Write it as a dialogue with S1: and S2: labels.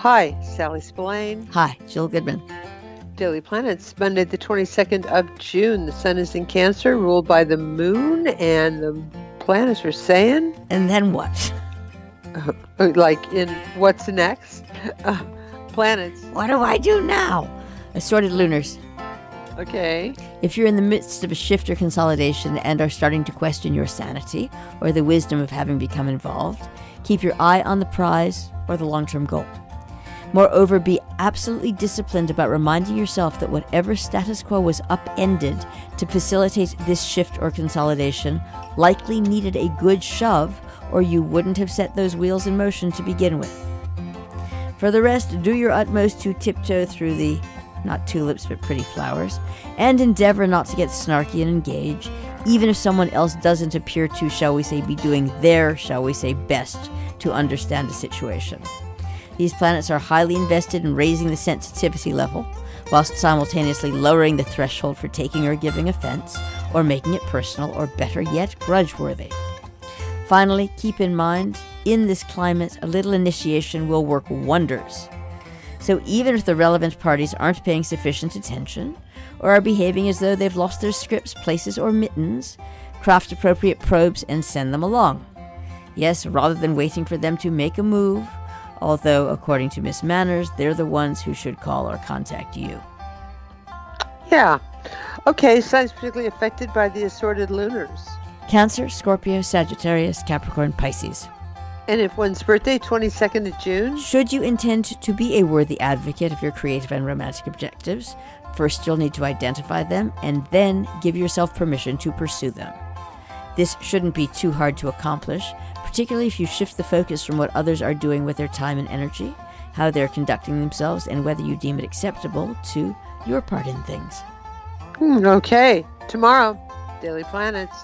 S1: Hi, Sally Spillane.
S2: Hi, Jill Goodman.
S1: Daily Planets, Monday, the 22nd of June. The sun is in Cancer, ruled by the moon, and the planets are saying,
S2: And then what?
S1: like, in what's next? Uh, planets.
S2: What do I do now? Assorted lunars.
S1: Okay.
S2: If you're in the midst of a shift or consolidation and are starting to question your sanity or the wisdom of having become involved, keep your eye on the prize or the long term goal. Moreover, be absolutely disciplined about reminding yourself that whatever status quo was upended to facilitate this shift or consolidation likely needed a good shove, or you wouldn't have set those wheels in motion to begin with. For the rest, do your utmost to tiptoe through the not tulips but pretty flowers, and endeavor not to get snarky and engage, even if someone else doesn't appear to, shall we say, be doing their, shall we say, best to understand the situation. These planets are highly invested in raising the sensitivity level, whilst simultaneously lowering the threshold for taking or giving offense, or making it personal, or better yet, grudge worthy. Finally, keep in mind, in this climate, a little initiation will work wonders. So even if the relevant parties aren't paying sufficient attention, or are behaving as though they've lost their scripts, places, or mittens, craft appropriate probes and send them along. Yes, rather than waiting for them to make a move, although, according to Miss Manners, they're the ones who should call or contact you.
S1: Yeah. Okay, sun's particularly affected by the assorted lunars.
S2: Cancer, Scorpio, Sagittarius, Capricorn, Pisces.
S1: And if one's birthday, 22nd of June,
S2: Should you intend to be a worthy advocate of your creative and romantic objectives, first you'll need to identify them and then give yourself permission to pursue them. This shouldn't be too hard to accomplish, particularly if you shift the focus from what others are doing with their time and energy, how they're conducting themselves, and whether you deem it acceptable to your part in things.
S1: Hmm, okay. Tomorrow, Daily Planets.